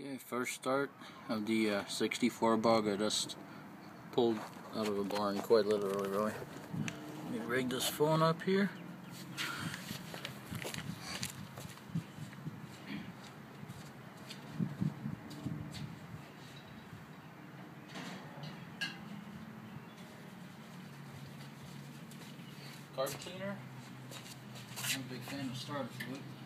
Okay, first start of the uh, 64 bug I just pulled out of a barn, quite literally, really. Let me rig this phone up here. Carb cleaner. I'm a big fan of starter fluid.